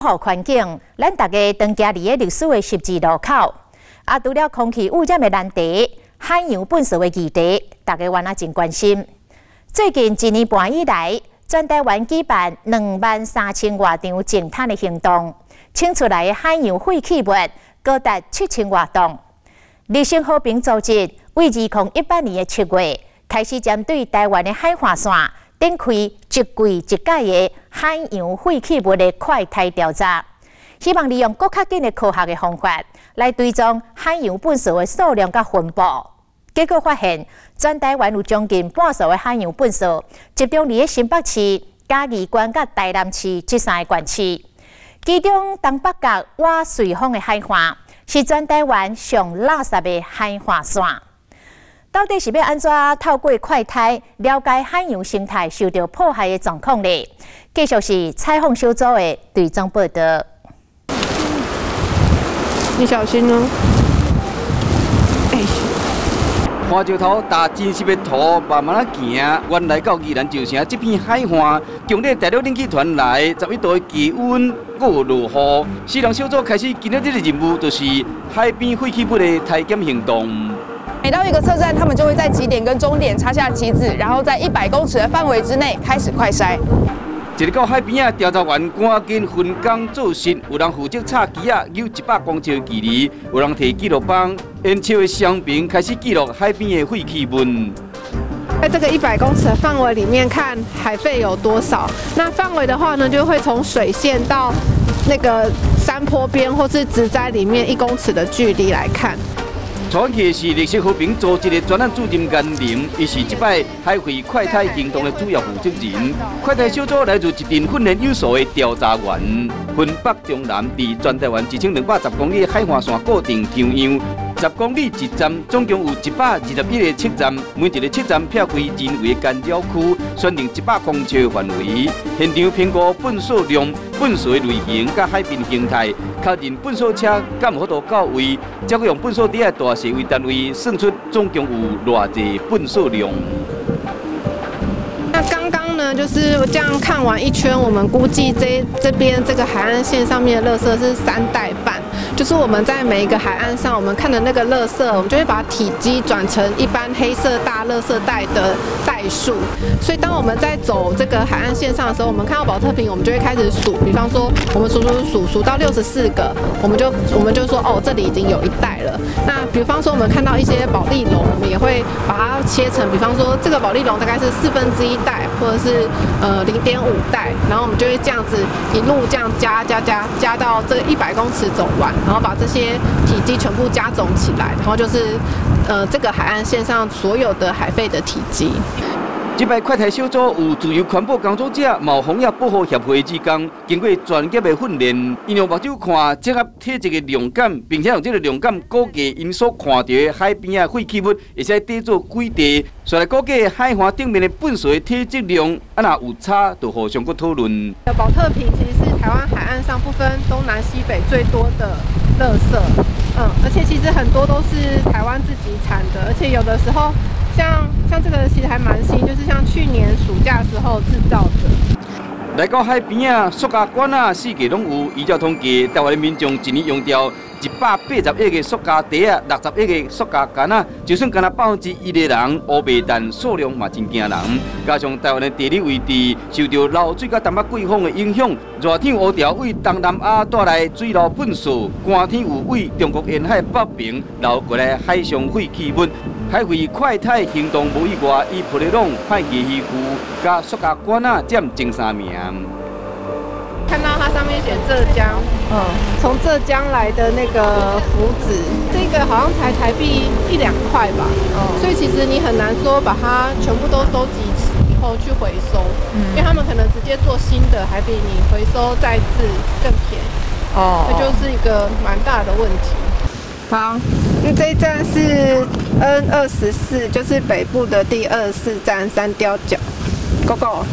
好环境，咱大家当家里的历史的十字路口，啊，除了空气污染的难题，海洋本色的议题，大家原来真关心。最近一年半以来，全台湾举办两万三千多场净滩的行动，清出来的海洋废弃物高达七千多吨。立新和平组织为二零一八年的七月开始针对台湾的海岸线。展开一季一届的海洋废弃物的快筛调查，希望利用更较紧的科学的方法来追踪海洋垃圾的数量甲分布。结果发现，全台湾有将近半数的海洋垃圾集中伫新北市、嘉义县甲台南市这三个县市，其中东北角瓦瑞丰的海岸是全台湾上垃圾的海岸线。到底是要安怎透过快胎了解海洋生态受到破坏的状况呢？继续是采访小组的队长报道。你小心哦！看石头搭真实的土，慢慢啊行。原来到宜兰石城这片海岸，强烈带了冷气团来，十一度的气温，过落雨。四人小组开始今日这个任务，就是海边废弃物的体检行动。每到一个车站，他们就会在起点跟终点插下旗子，然后在一百公尺的范围之内开始快筛。一日到海边啊，调查员赶紧分工做事，有人负责插旗啊，有一百公尺距离；有人提记录棒，沿桥的香槟开始记录海边的废弃物。在这个一百公尺的范围里面看海废有多少？那范围的话呢，就会从水线到那个山坡边或是植栽里面一公尺的距离来看。传奇的是绿色和平组织的专案主任甘宁，伊是即摆海会快太行动的主要负责人。快太小组来自一群训练有素的调查员，分北中南，伫全台湾一千两百十公里的海岸线固定徛徉。十公里一站，总共有一百二十一个测站，每一个测站撇开人为干扰区，选定一百公尺的范围。现场评估粪扫量、粪扫的类型、甲海边形态，确认粪扫车敢有法度到位，再用粪扫底的大小为单位，算出总共有偌济粪扫量。那刚刚呢，就是这样看完一圈，我们估计这这边这个海岸线上面的垃圾是三袋半。就是我们在每一个海岸上，我们看的那个垃圾，我们就会把体积转成一般黑色大垃圾袋的袋数。所以当我们在走这个海岸线上的时候，我们看到保特瓶，我们就会开始数。比方说，我们数数数数到六十四个，我们就我们就说哦，这里已经有一袋了。那比方说，我们看到一些保利龙，我们也会把它切成，比方说这个保利龙大概是四分之一袋，或者是呃零点五袋，然后我们就会这样子一路这样加加加加到这一百公尺走完。然后把这些体积全部加总起来，然后就是，呃，这个海岸线上所有的海肺的体积。这摆快台小组有自由环保工作者、毛红叶保护协会职工，经过专业的训练，伊用目睭看结合体积的量感，并且用这个量感估计因所看到的海边啊废弃物，会使得做几地，所来估计海岸顶面的粪水体积量，啊那有差就互相去讨论。保特瓶其实是台湾海岸上不分东南西北最多的垃圾，嗯，而且其实很多都是台湾自己产的，而且有的时候。像像这个其实还蛮新，就是像去年暑假时候制造的。来到海边啊，塑胶管啊，四界拢有。依照统计，台湾的民众一年用掉一百八十亿个塑胶袋啊，六十亿个塑胶杆啊。就算干那百分之一的人乌白但数量嘛真惊人。加上台湾的地理位置，受到漏水甲东北季风的影响，热天乌潮为东南亚带来水涝粪扫，寒天有为中国沿海北平流过来海上废气物。海会快太行动无意外，伊普利龙派去渔夫加塑胶管啊占前三名。上面写浙江，嗯，从浙江来的那个福子，这个好像才台币一两块吧，嗯，所以其实你很难说把它全部都收集齐以后去回收，嗯，因为他们可能直接做新的，还比你回收再制更便宜，哦，这就是一个蛮大的问题。好，那这一站是 N 二十四，就是北部的第二十四站三雕角。Go go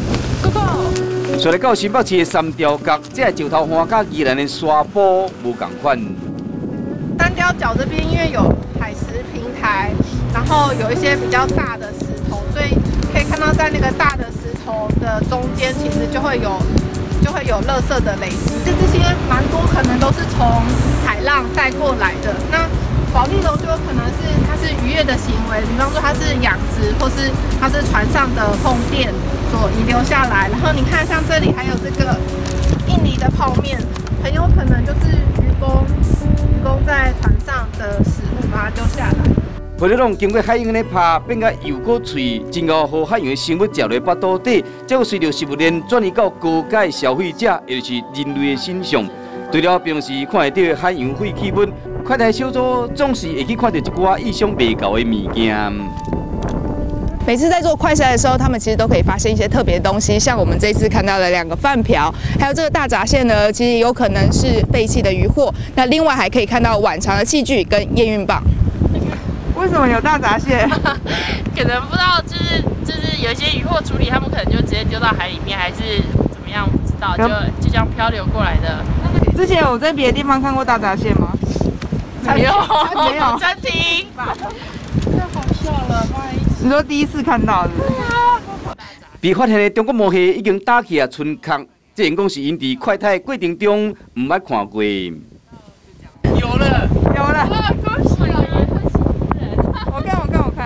go go！所来到新北市的三雕角，这石头花甲宜兰的沙坡无共款。三雕角这边因为有海蚀平台，然后有一些比较大的石头，所以可以看到在那个大的石头的中间，其实就会有。就会有垃圾的累积。这这些蛮多可能都是从海浪带过来的。那保利龙就有可能是它是渔业的行为，比方说它是养殖，或是它是船上的供电所遗留下来。然后你看，像这里还有这个印尼的泡面，很有可能就是渔工渔工在船上的食物把它丢下来。玻璃龙经过海洋的拍，变甲油果脆，今后和海洋的生物食落腹肚底，才会随着食物链转移到高阶消费者，也就是人类的身上。除了平时看得到海洋废弃物，快台小组总是会去看到一寡意想未到的物件。每次在做快筛的时候，他们其实都可以发现一些特别东西，像我们这次看到的两个饭瓢，还有这个大闸蟹呢，其实有可能是废弃的渔货。那另外还可以看到晚肠的器具跟验孕棒。为什么有大闸蟹？可能不知道，就是就是有一些渔获处理，他们可能就直接丢到海里面，还是怎么样？不知道，就就这样漂流过来的。之前有在别的地方看过大闸蟹吗？没有，没有。暂停。太好笑了，不好意思。你说第一次看到的？被发现的中国毛蟹已经打起啊村壳，这员工是因伫快太过程中唔捌看过。有了，有了。恭喜！我看，我看，我看。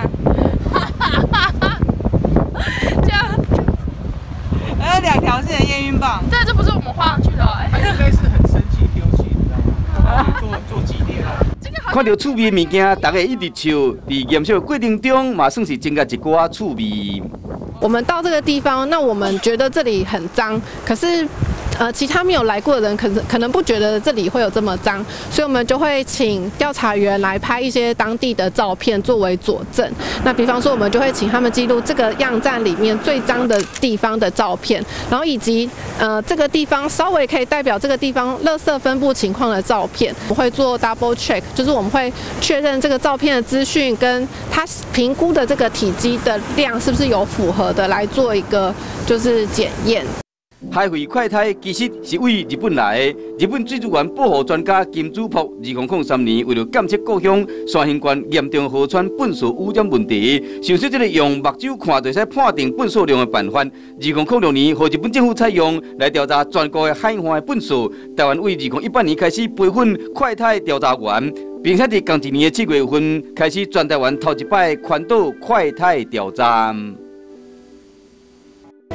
这样。还有两条线的验孕棒。对，这不是我们画上去的哎。他应该是很生气丢弃，你知道吗？做做几年了。看到趣味物件，大家一直笑。在验收过程中，嘛算是增加一寡趣味。我们到这个地方，那我们觉得这里很脏，可是。呃，其他没有来过的人，可能可能不觉得这里会有这么脏，所以我们就会请调查员来拍一些当地的照片作为佐证。那比方说，我们就会请他们记录这个样站里面最脏的地方的照片，然后以及呃这个地方稍微可以代表这个地方垃圾分布情况的照片。我会做 double check，就是我们会确认这个照片的资讯跟它评估的这个体积的量是不是有符合的，来做一个就是检验。海会快胎其实是为日本来的。日本水资源保护专家金主博，二零零三年为了监测故乡山形县严重河川粪扫污染问题，想出这个用目睭看就使判定粪扫量的办法。二零零六年，和日本政府采用来调查全国的海岸的粪扫。台湾为二零一八年开始培训快胎调查员，并且在同一年的七月份开始全台湾头一摆环岛快胎调查。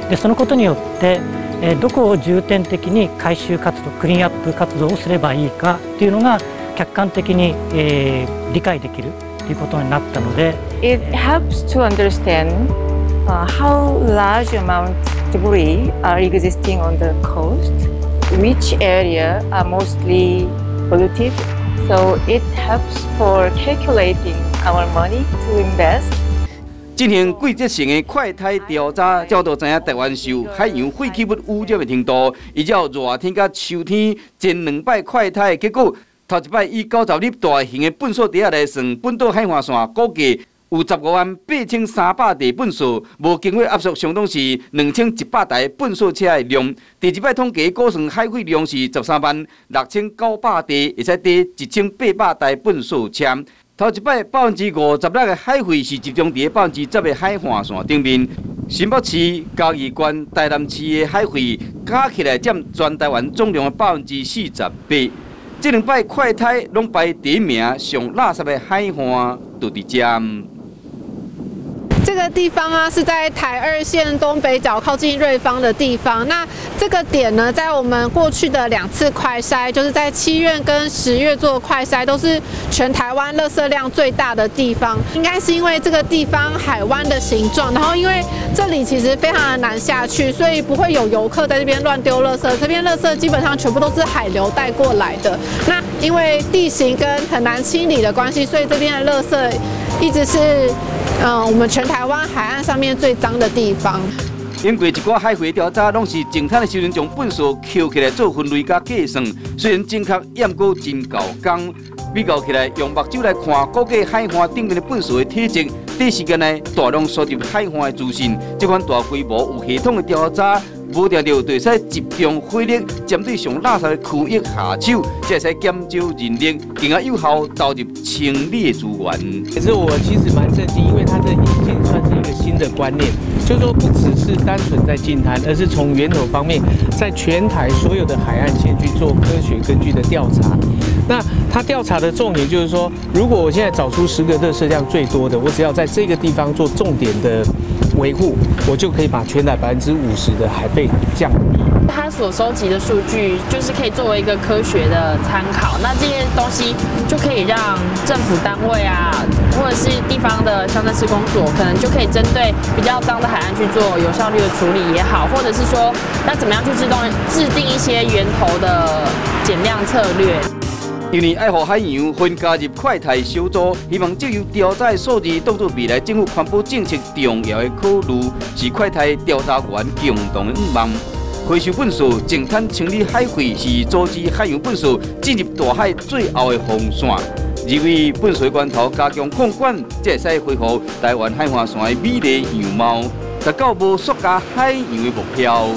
でそのことによってえどこを重点的に回収活動クリーンアップ活動をすればいいかっていうのが客観的に、えー、理解できるということになったので It helps to understand、uh, how large amount debris are existing on the coast which area are mostly polluted so it helps for calculating our money to invest 进行季节性的快胎调查，才都知影台湾受海洋废弃物污染的程度。依照热天甲秋天前两摆快胎结果，头一摆以九十粒大型的粪扫袋来算，本岛海岸线估计有十五万八千三百袋粪扫，无经过压缩，相当是两千一百台粪扫车的。量。第二摆统计估算海费量是十三万六千九百袋，会使抵一千八百台粪扫车。头一摆百分之五十六的海费是集中伫百分之十的海岸线顶面，新北市、嘉义县、台南市的海费加起来占全台湾总量的百分之四十八。这两摆快胎拢排第一名，上垃圾的海岸都伫这。这个地方啊，是在台二线东北角靠近瑞芳的地方。那这个点呢，在我们过去的两次快筛，就是在七月跟十月做快筛，都是全台湾垃圾量最大的地方。应该是因为这个地方海湾的形状，然后因为这里其实非常的难下去，所以不会有游客在这边乱丢垃圾。这边垃圾基本上全部都是海流带过来的。那因为地形跟很难清理的关系，所以这边的垃圾一直是。嗯，我们全台湾海岸上面最脏的地方。经过一寡海会调查，拢是警察的时阵将粪扫捡起来做分类加计算。虽然正确验过真够工，比较起来用目睭来看，估计海岸顶面的粪扫的体积，短时间内大量收集海岸的资讯。这款大规模有系统的调查。无条条就使集中火力，针对上垃圾的区域下手，才使减少人力，更加有效投入清理资源。可是我其实蛮震惊，因为它这引进算是一个新的观念。就是说不只是单纯在近滩，而是从源头方面，在全台所有的海岸线去做科学根据的调查。那他调查的重点就是说，如果我现在找出十个热色量最多的，我只要在这个地方做重点的维护，我就可以把全台百分之五十的海费降低。他所收集的数据就是可以作为一个科学的参考，那这些东西就可以让政府单位啊，或者是地方的乡镇市公所，可能就可以针对比较脏的海岸去做有效率的处理也好，或者是说，那怎么样去制动制定一些源头的减量策略。因为爱护海洋分加入快台小组，希望借由调查数字当作未来政府环保政策重要的考虑，是快台调查员共同的愿望。回收粪扫、净滩清理海废是阻止海洋粪扫进入大海最后的防线。因为粪水源头加强控管，才会恢复台湾海岸线的美丽样貌，达到无塑胶海洋的目标。